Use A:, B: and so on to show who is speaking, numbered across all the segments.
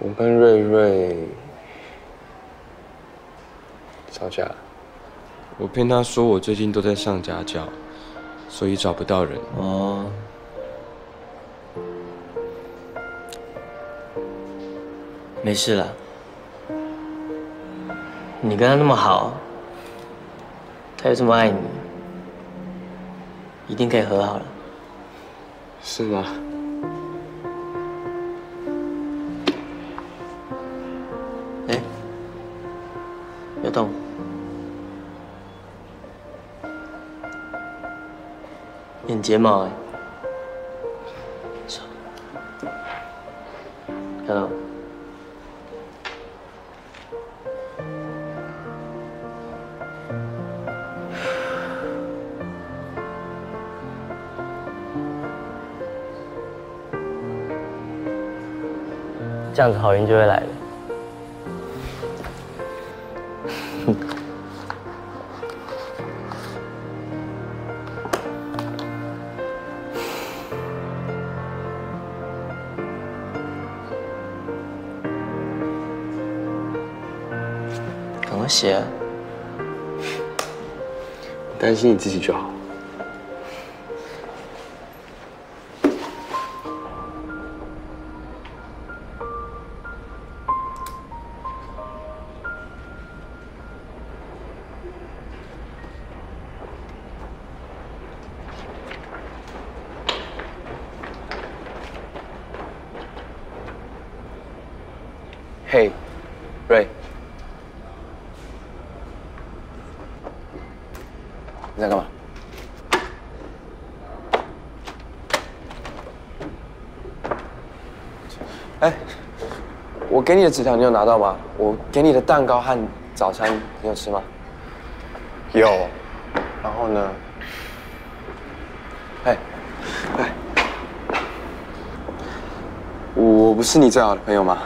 A: 我跟瑞瑞吵架了。
B: 我骗他说我最近都在上家教，所以找不到人。
C: 哦，没事了。你跟他那么好，他又这么爱你，一定可以和好了。
A: 是吗？
C: 别动。眼睫毛哎，看到？这样子好运就会来了。哼，怎么写！
A: 担心你自己就好。嘿，瑞，你在干嘛？哎，我给你的纸条你有拿到吗？我给你的蛋糕和早餐你有吃吗？有。然后呢？哎，哎，我不是你最好的朋友吗？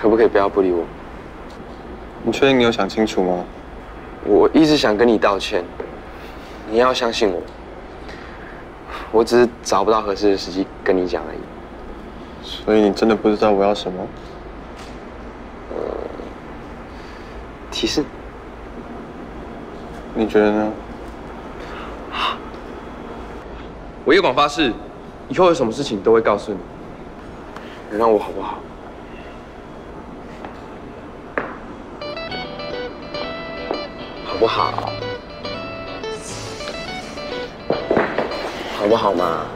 A: 可不可以不要不理我？
D: 你确定你有想清楚吗？
A: 我一直想跟你道歉，你要相信我。我只是找不到合适的时机跟你讲而已。
D: 所以你真的不知道我要什么？
A: 呃提示？
D: 你觉得呢？
A: 我叶广发誓，以后有什么事情都会告诉你。原谅我好不好？不好？好不好嘛？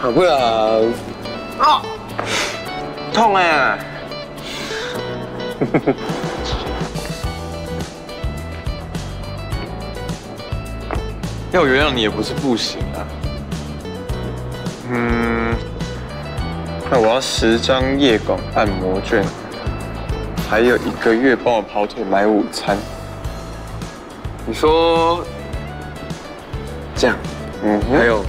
A: 好不好？啊！痛哎！
D: 要原谅你也不是不行啊。嗯，那我要十张夜广按摩券，还有一个月帮我跑腿买午餐。
A: 你说这样，
D: 嗯，
A: 还有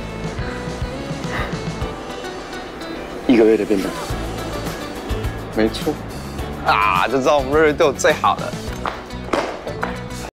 A: 一个月的便当
D: 没错。
A: 啊，就知道我们瑞瑞对我最好了。